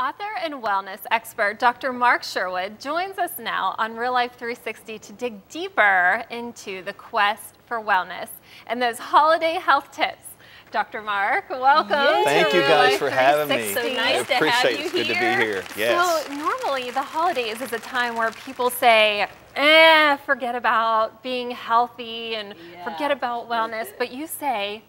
Author and wellness expert Dr. Mark Sherwood joins us now on Real Life 360 to dig deeper into the quest for wellness and those holiday health tips. Dr. Mark, welcome. Yes. Thank you guys for having me. So nice I appreciate it. It's good to be here. Yes. So normally the holidays is a time where people say, eh, forget about being healthy and yeah. forget about wellness, but you say,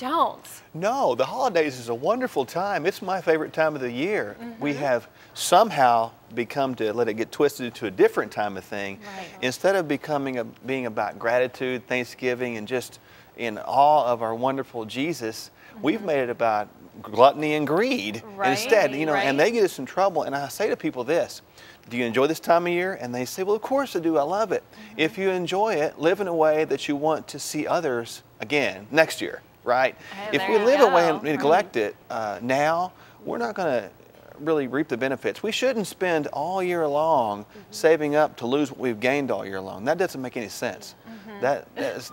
don't. No, the holidays is a wonderful time. It's my favorite time of the year. Mm -hmm. We have somehow become to let it get twisted into a different time of thing right. instead of becoming a, being about gratitude, thanksgiving, and just in awe of our wonderful Jesus. Mm -hmm. We've made it about gluttony and greed right, instead. You know, right. and they get us in trouble. And I say to people this. Do you enjoy this time of year? And they say, Well, of course I do. I love it. Mm -hmm. If you enjoy it, live in a way that you want to see others again next year right? Hey, if we live away and neglect it uh, now, we're not going to really reap the benefits. We shouldn't spend all year long mm -hmm. saving up to lose what we've gained all year long. That doesn't make any sense. Mm -hmm. That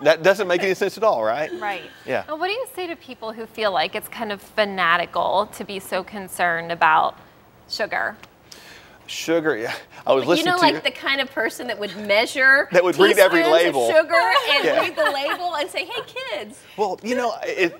that doesn't make any sense at all, right? Right. Yeah. Well, what do you say to people who feel like it's kind of fanatical to be so concerned about sugar? Sugar. Yeah, I was listening to You know, to like the kind of person that would measure that would read every label, sugar, and yeah. read the label and say, "Hey, kids." Well, you know, it,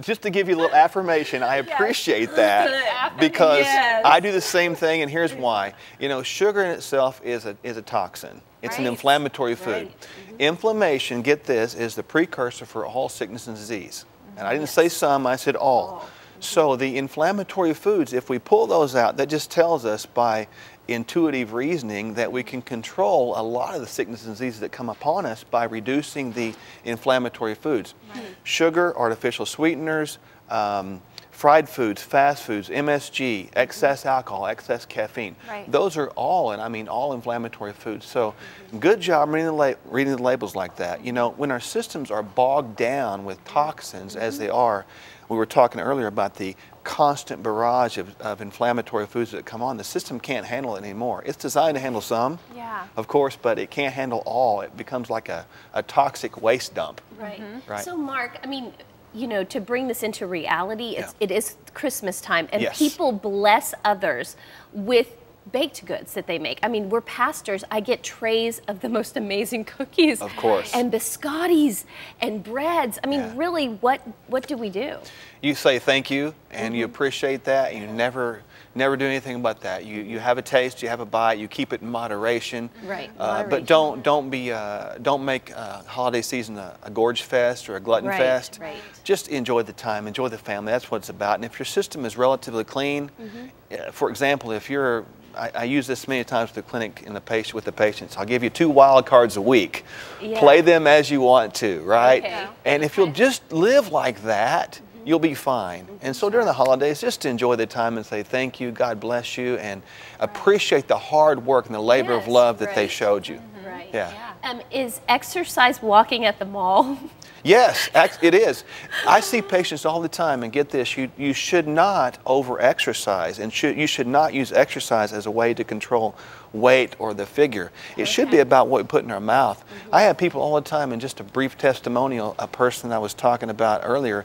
just to give you a little affirmation, I appreciate yes. that because yes. I do the same thing, and here's why. You know, sugar in itself is a is a toxin. It's right. an inflammatory food. Right. Mm-hmm. Inflammation, get this, is the precursor for all sickness and disease. And I didn't yes. say some, I said all. Oh. So the inflammatory foods, if we pull those out, that just tells us by intuitive reasoning that we can control a lot of the sickness and diseases that come upon us by reducing the inflammatory foods. Right. Sugar, artificial sweeteners, um, fried foods, fast foods, MSG, excess alcohol, excess caffeine. Right. Those are all, and I mean all inflammatory foods. So good job reading the, reading the labels like that. You know, when our systems are bogged down with toxins as they are, we were talking earlier about the constant barrage of, of inflammatory foods that come on. The system can't handle it anymore. It's designed to handle some, yeah. of course, but it can't handle all. It becomes like a, a toxic waste dump. Right. Mm -hmm. right. So, Mark, I mean, you know, to bring this into reality, it's, yeah. it is Christmas time, and yes. people bless others with baked goods that they make. I mean, we're pastors. I get trays of the most amazing cookies. Of course. And biscottis and breads. I mean, yeah. really, what what do we do? You say thank you and you mm-hmm. appreciate that. You never never do anything but that. You you have a taste, you have a bite, you keep it in moderation. Right. Uh, moderation. But don't don't be uh, don't make uh, holiday season a, a, gorge fest or a glutton right, fest. Right. Just enjoy the time, enjoy the family. That's what it's about. And if your system is relatively clean, mm -hmm. for example, if you're I, I, use this many times with the clinic and the patient with the patients. I'll give you two wild cards a week. Yeah. Play them as you want to, right? Okay. And if you'll just live like that. You'll be fine. And so during the holidays, just enjoy the time and say thank you, God bless you, and appreciate the hard work and the labor yes, of love that right. they showed you. Mm-hmm. Right. Yeah. yeah. Um, is exercise walking at the mall? Yes, it is. I see patients all the time, and get this: you you should not over-exercise, and should you should not use exercise as a way to control weight or the figure. It okay. should be about what we put in our mouth. Mm -hmm. I have people all the time, and just a brief testimonial. A person I was talking about earlier.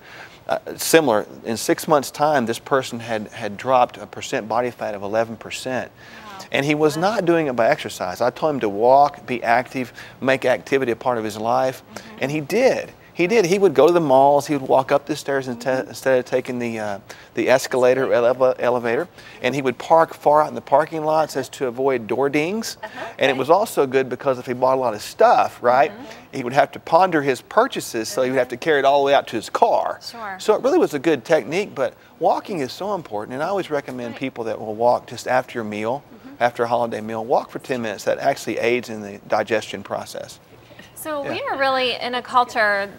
Uh, similar in six months time this person had had dropped a percent body fat of 11 percent. And he was not doing it by exercise. I told him to walk be active make activity a part of his life. Mm -hmm. and he did he did. He would go to the malls. He would walk up the stairs instead of taking the uh, the escalator ele elevator, and he would park far out in the parking lots as to avoid door dings. Uh -huh, and it was also good because if he bought a lot of stuff, right, mm -hmm. he would have to ponder his purchases, so he would have to carry it all the way out to his car. Sure. So it really was a good technique. But walking is so important, and I always recommend people that will walk just after your meal, mm -hmm. after a holiday meal, walk for 10 minutes. That actually aids in the digestion process. So yeah. we are really in a culture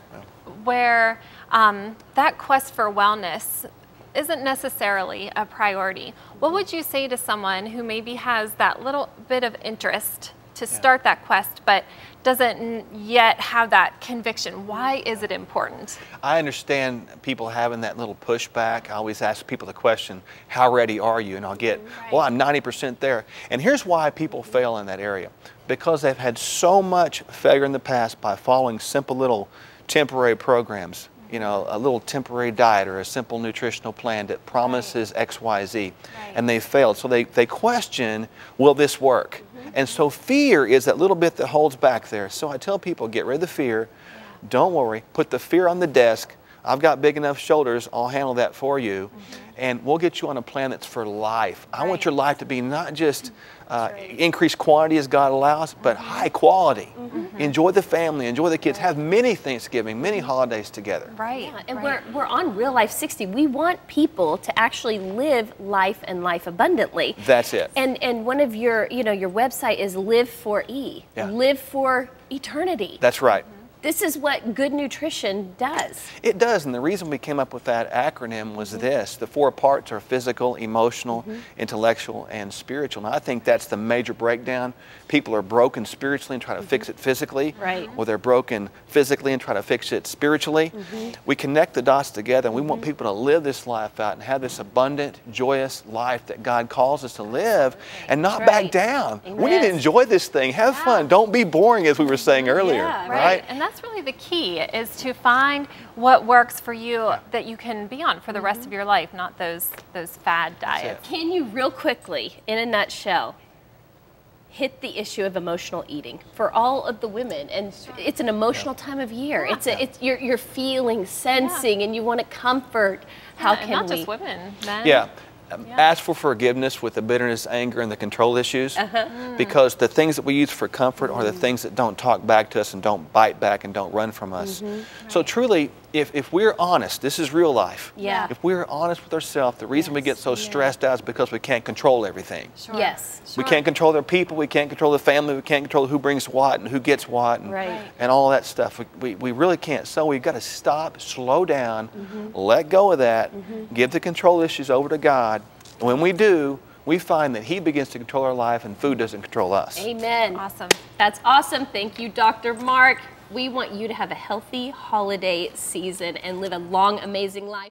where um, that quest for wellness isn't necessarily a priority. What would you say to someone who maybe has that little bit of interest to yeah. start that quest, but doesn't yet have that conviction? Why is it important? I understand people having that little pushback. I always ask people the question, how ready are you? And I'll get, right. well, I'm 90% there. And here's why people mm-hmm. fail in that area because they've had so much failure in the past by following simple little temporary programs. you know, mm-hmm. a little temporary diet or a simple nutritional plan that promises X, Y, Z, and they failed. So they, they question, will this work? And so fear is that little bit that holds back there. So I tell people, get rid of the fear. Don't worry. Put the fear on the desk. I've got big enough shoulders. I'll handle that for you. Mm-hmm. And we'll get you on a plan that's for life. I want your life to be not just uh, increased quantity as God allows, but mm-hmm. high quality. Mm-hmm. Enjoy the family, enjoy the kids. Have many Thanksgiving, many holidays together. Right. Yeah, and right. we're, we're on Real Life 60. We want people to actually live life and life abundantly. That's it. And and one of your you know your website is Live for E. Yeah. Live for eternity. That's right. This is what good nutrition does. It does, and the reason we came up with that acronym was mm-hmm. this. The four parts are physical, emotional, mm-hmm. intellectual, and spiritual. And I think that's the major breakdown. People are broken spiritually and try to fix mm-hmm. it physically. Right. Or they're broken physically and try to fix it spiritually. We connect the dots together, and we want people to live this life out and have this abundant, joyous life that God calls us to live and not Right. back down. We need to enjoy this thing. Have fun. Don't be boring, as we were saying earlier. Yeah, right? And that's really the key is to find what works for you that you can be on for the rest of mm-hmm. your life, not those those fad diets. Can you real quickly, in a nutshell, hit the issue of emotional eating for all of the women? And it's an emotional time of year. It's a, it's you're, you're feeling, sensing, and you want to comfort. How Yeah, can not we? just women, men. Yeah. Yeah. Ask for forgiveness with the bitterness, anger, and the control issues. Uh-huh. Mm. Because the things that we use for comfort are the mm-hmm. things that don't talk back to us and don't bite back and don't run from us. Mm-hmm. So, truly, if, if we're honest, this is real life. Yeah. If we're honest with ourselves, the reason we get so stressed out is because we can't control everything. Sure. Yes. Sure. We can't control their people, we can't control the family, we can't control who brings what and who gets what and, Right. and all that stuff. We, we, we really can't. So we've got to stop, slow down, mm-hmm. let go of that, mm-hmm. give the control issues over to God. And when we do, we find that He begins to control our life and food doesn't control us. Amen. Awesome. That's awesome. Thank you, Dr. Mark. We want you to have a healthy holiday season and live a long, amazing life.